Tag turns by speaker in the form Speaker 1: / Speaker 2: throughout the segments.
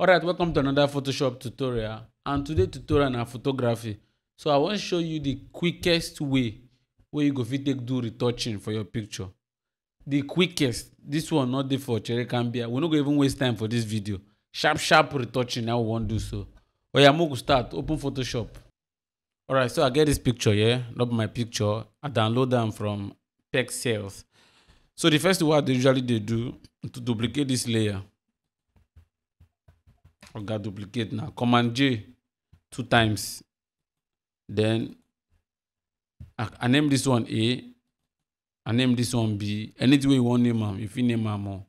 Speaker 1: Alright, welcome to another Photoshop tutorial. And today tutorial na photography. So I wan show you the quickest way wey you go fit take do retouching for your picture. The quickest, this one no dey for Cherekambia. We no go even waste time for this video. Sharp sharp retouching na wan do so. Oya make we start. Open Photoshop. Alright, so I get this picture here. Not be my picture. I download am from Pexels. So the first what I usually dey do to duplicate this layer. Oga duplicate na command j two times. Then I, name this one a i name this one b. Anything wey you wan name am you fit name am o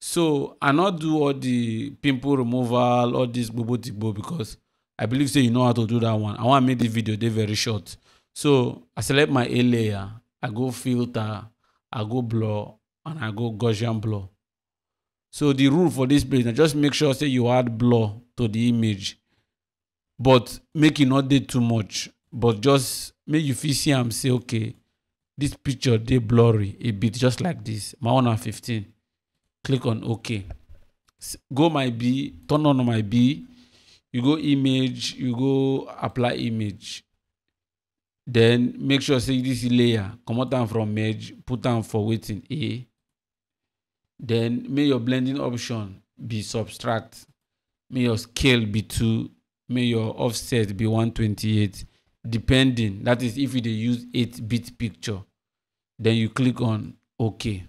Speaker 1: so i no do all the pimple removal all this gbogbo tigbo because i believe say you know how to do that one. I wan make this video dey very short. So i select my a layer. I go filter. I go blur and i go gaussian blur so the rule for this place na just make sure say you add blur to the image but make e no dey too much but just make you fit see am say okay this picture dey blurry a bit just like this. My own na 15 click on ok. Go my b turn on my b. You go image you go apply image. Then make sure say this layer comot am from merge put am for wetin a then may your blending option be subtract. May your scale be 2 may your offset be 128 depending that is if you use 8 bit picture then you click on ok.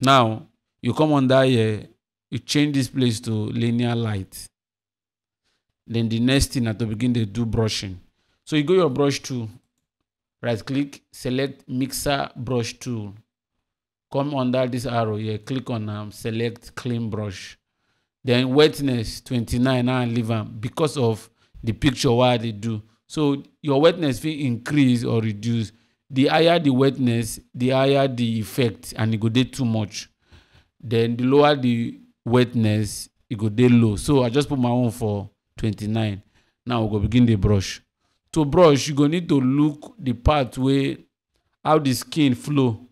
Speaker 1: Now you come under here you change this place to linear light. Then the next thing at the beginning, they do brushing. So you go your brush tool right click select mixer brush tool come under this arrow here click on am select clean brush. Then wetness 29 now leave am because of the picture i dey do. So your wetness fit increase or reduce. The higher the wetness the higher the effect and e go dey too much. Then the lower the wetness e go dey low. So i just put my own for 29 now we go begin dey brush. To brush you go need to look the part wey how the skin flow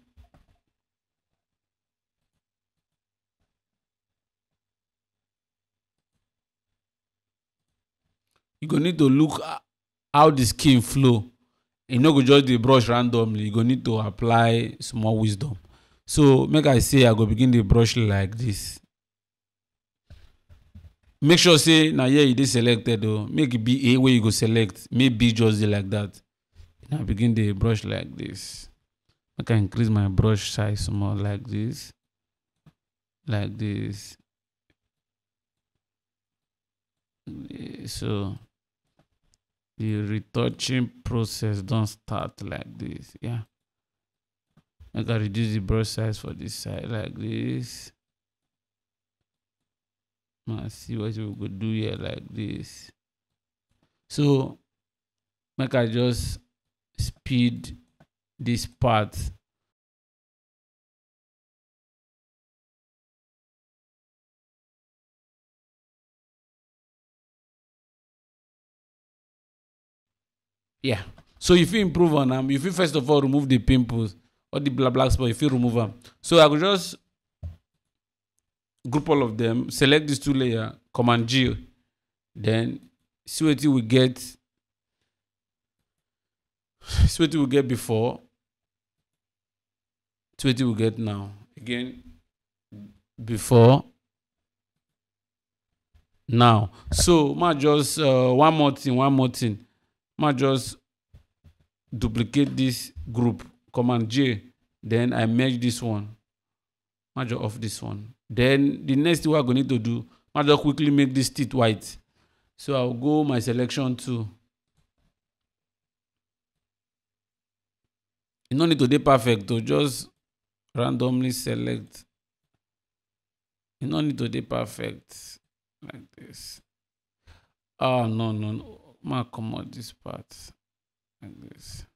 Speaker 1: you go need to look how the skin flow. You no go just dey brush randomly. You go need to apply small wisdom. So make i say i go begin dey brush like this. Make sure say na here you dey selected o make e be a wey you go select. Make b just dey like that. Na begin dey brush like this. Make i increase my brush size small like this. Like this. So the retouching process don't start like this yeah. I reduce the brush size for this side like this. Ma see what we could do here like this. So make i just speed this part yeah. So if you improve on them, if you first of all remove the pimples or the black black spot if you remove them. so i could just group all of them select these two layer command g then see wetin we get. See wetin we get before. See wetin we get now. Again before. Now. So ma just uh, one more thing one more thing ma just duplicate this group command j then i merge this one. Just off this one. Then the next thing wey i go need to do ma just quickly make this teeth white. So i go my selection tool e no need to dey perfect to just randomly select. E no need to dey perfect like this. Ah no no no ma comot this part like this?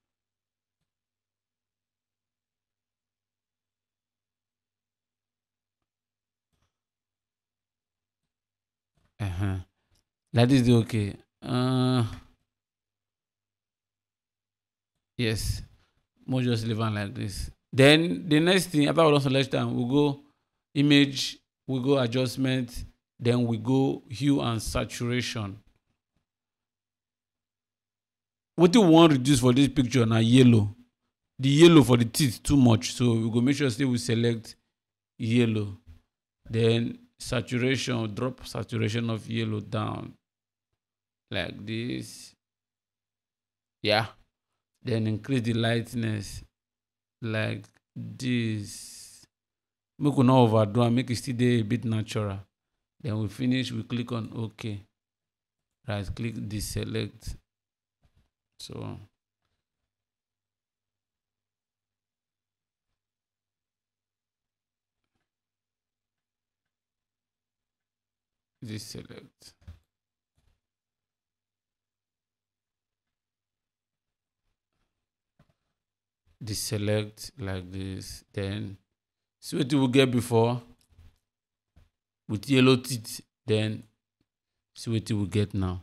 Speaker 1: Uh-huh. this dey okay. Uh, yes. Mo just leave am like this. Then the next thing after we don select we go image we go adjustment then we go hue and saturation wetin we wan reduce for this picture na yellow. The yellow for the teeth too much so we go make sure say we select yellow. Then saturation drop saturation of yellow down like this. Yeah. Then increase the lightness like this. Make we no overdo am make e still a bit natural. Then we finish we click on ok right click deselect so uh, deselect deselect like this then see wetin we get before. With yellow teeth then see wetin we get now.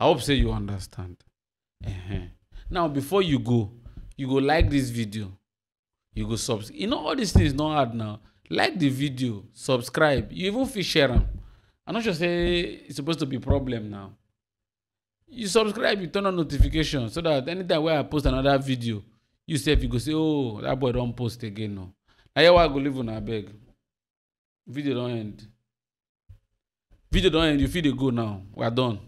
Speaker 1: I hope say you understand uh-huh. now before you go you go like this video. You go subs you know all these things no hard now. Like the video subscribe. You even fit share am. I no sure say e suppose to be problem now. You subscribe you turn on notification so that anytime wey i post another video you sef you go say oh that boy don post again o na here i go leave una abeg video don end. Video don end you fit dey go now. We are done.